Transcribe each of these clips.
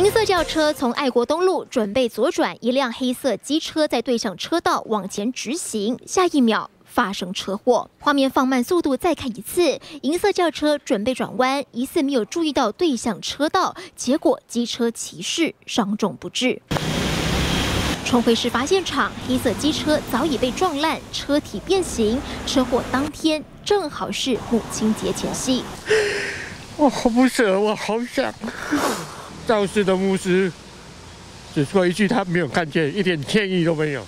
银色轿车从爱国东路准备左转，一辆黑色机车在对向车道往前直行，下一秒发生车祸。画面放慢速度再看一次，银色轿车准备转弯，疑似没有注意到对向车道，结果机车骑士伤重不治。冲回事发现场，黑色机车早已被撞烂，车体变形。车祸当天正好是母亲节前夕。我好不舍，我好想。肇事的牧师只说一句，他没有看见，一点歉意都没有。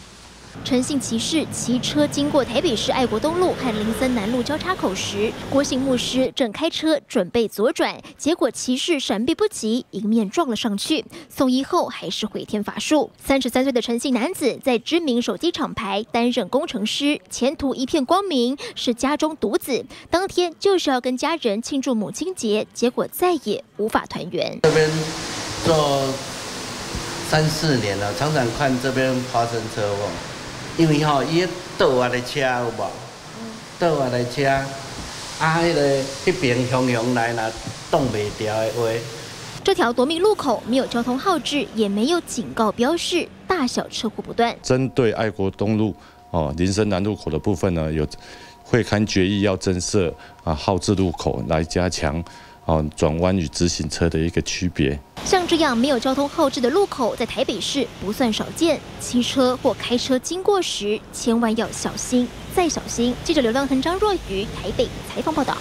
陈姓骑士骑车经过台北市爱国东路和林森南路交叉口时，郭姓牧师正开车准备左转，结果骑士闪避不及，迎面撞了上去。送医后还是回天乏术。三十三岁的陈姓男子在知名手机厂牌担任工程师，前途一片光明，是家中独子。当天就是要跟家人庆祝母亲节，结果再也无法团圆。做三四年了，常常看这边发生车祸。因为吼，伊倒弯的车有无？倒弯的车，啊，迄个迄边汹涌来啦，挡袂掉的话。这条夺命路口没有交通号志，也没有警告标示，大小车祸不断。针对爱国东路哦林森南路口的部分呢，有会刊决议要增设啊号志路口来加强。哦，转弯与直行车的一个区别。像这样没有交通号志的路口，在台北市不算少见。骑车或开车经过时，千万要小心再小心。记者刘亮恒、张若愚台北采访报道。